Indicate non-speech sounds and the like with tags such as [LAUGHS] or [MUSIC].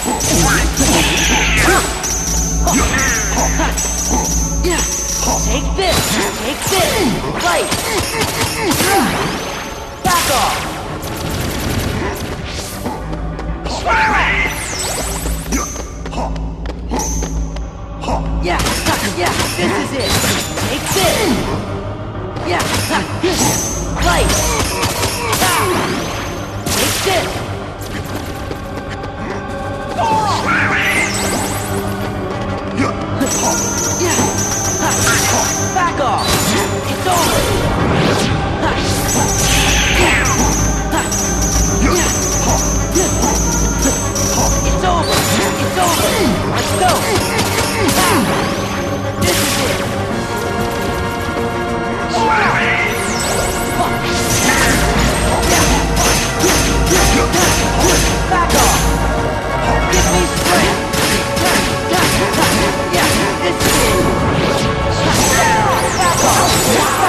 Take this. Take this. Fight. Back off. Yeah, [LAUGHS] yeah, this is it. Take this. Yeah, [LAUGHS] Yeah.